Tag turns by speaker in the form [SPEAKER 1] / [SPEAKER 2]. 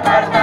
[SPEAKER 1] aparta.